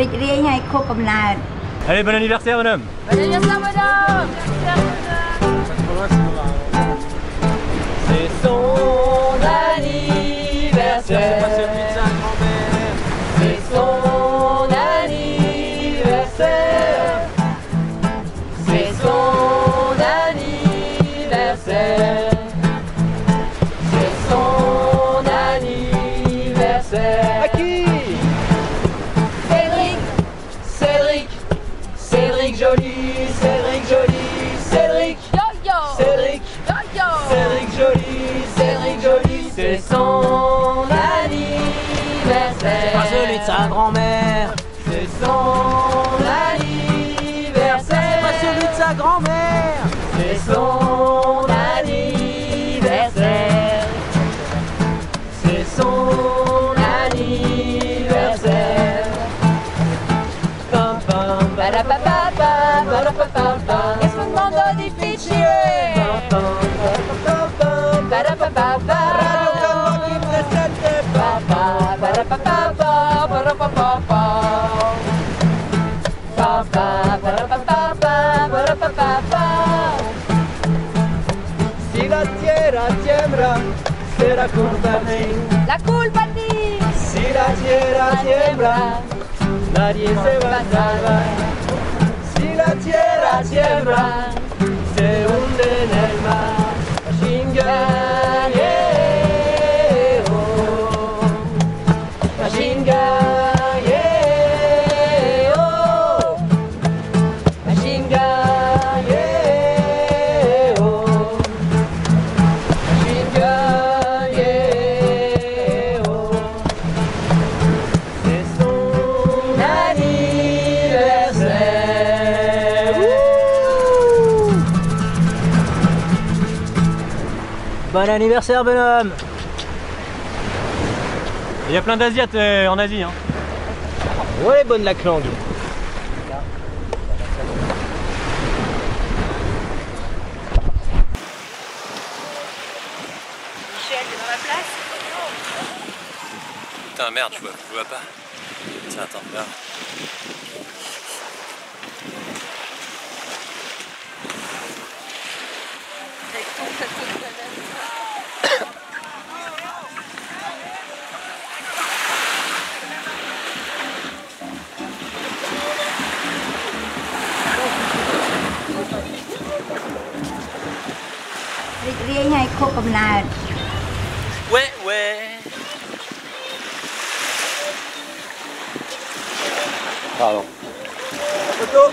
រីករាយហើយខួបកំណើត Allez, bon anniversaire, bonhomme Bon anniversaire, madame C'est son anniversaire. C'est son anniversaire. C'est son anniversaire. C'est son anniversaire. Pas celui de sa grand-mère, C'est son anniversaire. pas celui de sa grand-mère. C'est son anniversaire. C'est son anniversaire. Pam pam difficile? Pam pam la será mía. La culpa di Si la tierra tiembla, nadie se va a salvar. Si la tierra tiembla, se hunde en el Bon anniversaire, bonhomme. Il y a plein d'Asiates euh, en Asie. Hein. Ouais, bonne la clangue. Michel, t'es dans la place? Putain, merde, je vois, je vois pas. Tiens, attends, là. เรียงให้ครบกำนานเว้เว้ต่ลงตุ๊